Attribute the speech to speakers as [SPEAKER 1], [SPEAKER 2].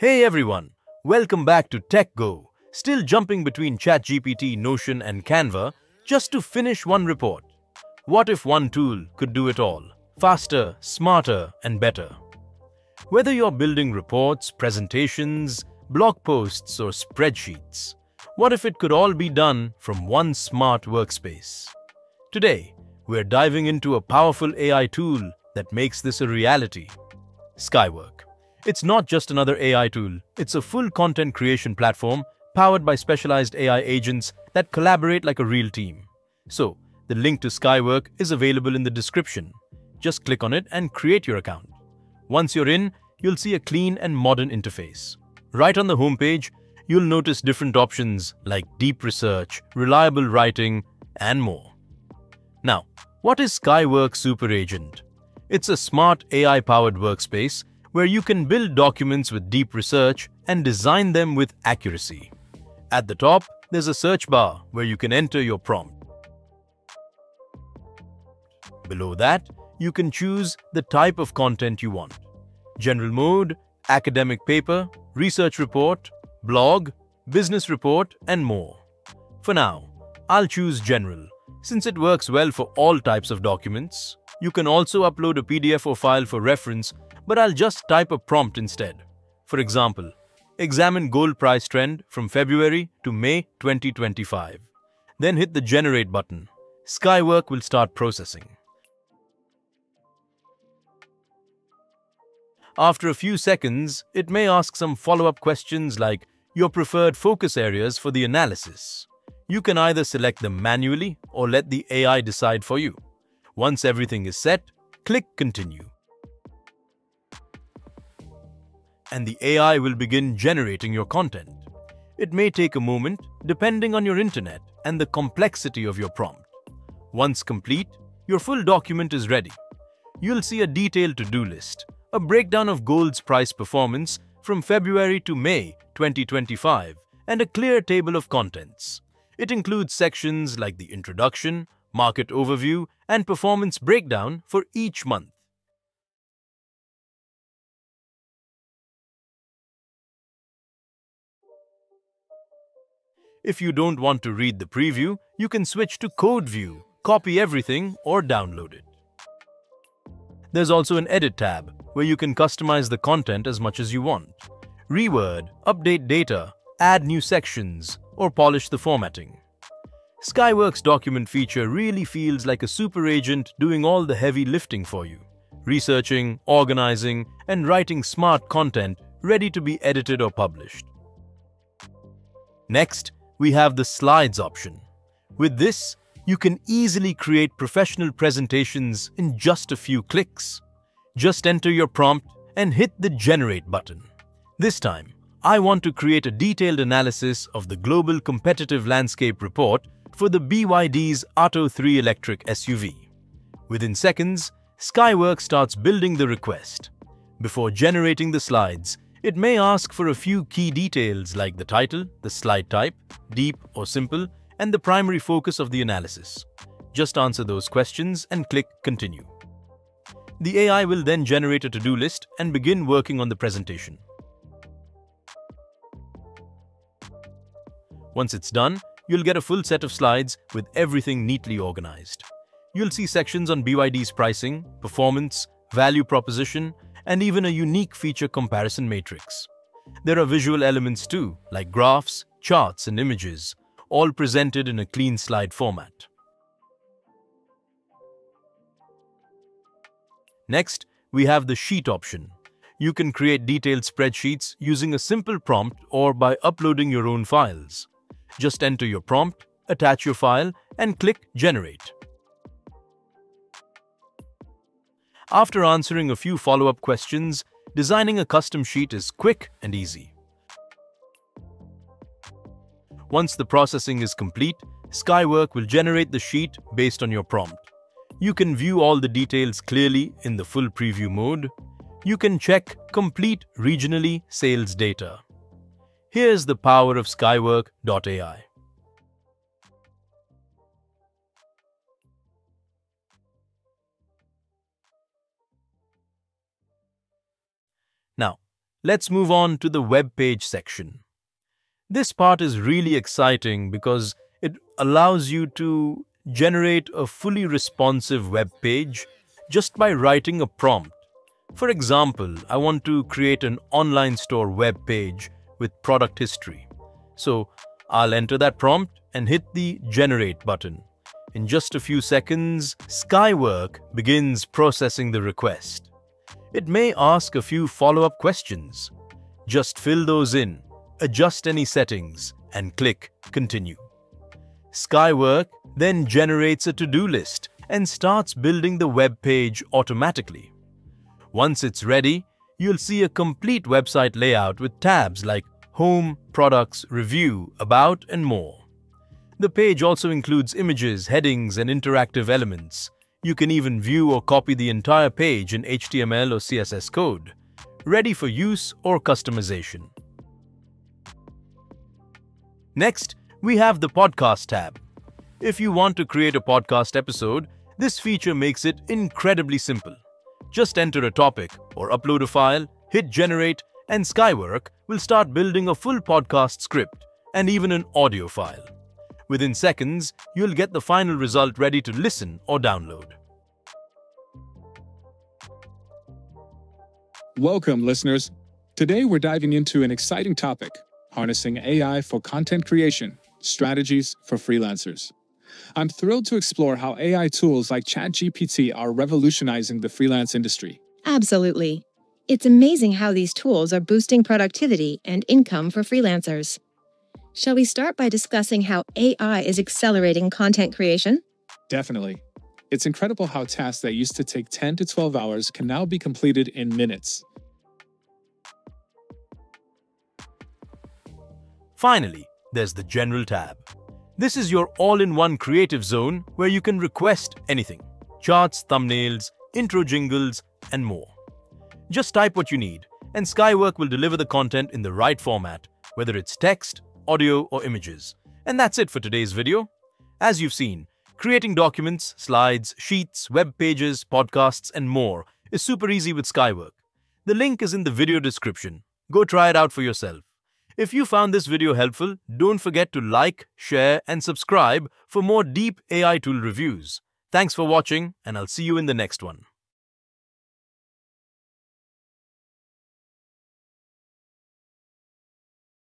[SPEAKER 1] Hey everyone, welcome back to TechGo. Still jumping between ChatGPT, Notion, and Canva just to finish one report. What if one tool could do it all? Faster, smarter, and better. Whether you're building reports, presentations, blog posts, or spreadsheets, what if it could all be done from one smart workspace? Today, we're diving into a powerful AI tool that makes this a reality Skywork. It's not just another AI tool, it's a full content creation platform powered by specialized AI agents that collaborate like a real team. So, the link to Skywork is available in the description. Just click on it and create your account. Once you're in, you'll see a clean and modern interface. Right on the homepage, you'll notice different options like deep research, reliable writing, and more. Now, what is Skywork Super Agent? It's a smart AI-powered workspace where you can build documents with deep research and design them with accuracy. At the top, there's a search bar where you can enter your prompt. Below that, you can choose the type of content you want. General mode, academic paper, research report, blog, business report, and more. For now, I'll choose general, since it works well for all types of documents. You can also upload a PDF or file for reference, but I'll just type a prompt instead. For example, examine gold price trend from February to May 2025. Then hit the generate button. Skywork will start processing. After a few seconds, it may ask some follow-up questions like your preferred focus areas for the analysis. You can either select them manually or let the AI decide for you. Once everything is set, click Continue. And the AI will begin generating your content. It may take a moment, depending on your internet and the complexity of your prompt. Once complete, your full document is ready. You'll see a detailed to-do list, a breakdown of gold's price performance from February to May 2025, and a clear table of contents. It includes sections like the introduction, market overview, and performance breakdown for each month. If you don't want to read the preview, you can switch to Code View, copy everything, or download it. There's also an Edit tab, where you can customize the content as much as you want. Reword, update data, add new sections, or polish the formatting. Skyworks document feature really feels like a super agent doing all the heavy lifting for you, researching, organizing, and writing smart content ready to be edited or published. Next, we have the slides option. With this, you can easily create professional presentations in just a few clicks. Just enter your prompt and hit the generate button. This time, I want to create a detailed analysis of the Global Competitive Landscape Report for the BYD's Atto 3 electric SUV. Within seconds, Skywork starts building the request. Before generating the slides, it may ask for a few key details like the title, the slide type, deep or simple, and the primary focus of the analysis. Just answer those questions and click Continue. The AI will then generate a to-do list and begin working on the presentation. Once it's done, you'll get a full set of slides with everything neatly organized. You'll see sections on BYD's pricing, performance, value proposition, and even a unique feature comparison matrix. There are visual elements too, like graphs, charts, and images, all presented in a clean slide format. Next, we have the Sheet option. You can create detailed spreadsheets using a simple prompt or by uploading your own files. Just enter your prompt, attach your file, and click Generate. After answering a few follow-up questions, designing a custom sheet is quick and easy. Once the processing is complete, Skywork will generate the sheet based on your prompt. You can view all the details clearly in the full preview mode. You can check complete regionally sales data. Here's the power of Skywork.ai. Now, let's move on to the web page section. This part is really exciting because it allows you to generate a fully responsive web page just by writing a prompt. For example, I want to create an online store web page with product history. So I'll enter that prompt and hit the Generate button. In just a few seconds, Skywork begins processing the request. It may ask a few follow-up questions. Just fill those in, adjust any settings, and click Continue. Skywork then generates a to-do list and starts building the web page automatically. Once it's ready, you'll see a complete website layout with tabs like Home, Products, Review, About, and more. The page also includes images, headings, and interactive elements. You can even view or copy the entire page in HTML or CSS code, ready for use or customization. Next, we have the Podcast tab. If you want to create a podcast episode, this feature makes it incredibly simple. Just enter a topic or upload a file, hit Generate, and Skywork will start building a full podcast script and even an audio file. Within seconds, you'll get the final result ready to listen or download.
[SPEAKER 2] Welcome, listeners. Today we're diving into an exciting topic harnessing AI for content creation, strategies for freelancers. I'm thrilled to explore how AI tools like ChatGPT are revolutionizing the freelance industry.
[SPEAKER 3] Absolutely. It's amazing how these tools are boosting productivity and income for freelancers. Shall we start by discussing how AI is accelerating content creation?
[SPEAKER 2] Definitely. It's incredible how tasks that used to take 10 to 12 hours can now be completed in minutes.
[SPEAKER 1] Finally, there's the General tab. This is your all-in-one creative zone where you can request anything. Charts, thumbnails, intro jingles, and more. Just type what you need, and Skywork will deliver the content in the right format, whether it's text, audio, or images. And that's it for today's video. As you've seen, creating documents, slides, sheets, web pages, podcasts, and more is super easy with Skywork. The link is in the video description. Go try it out for yourself. If you found this video helpful, don't forget to like, share, and subscribe for more deep AI tool reviews. Thanks for watching, and I'll see you in the next one.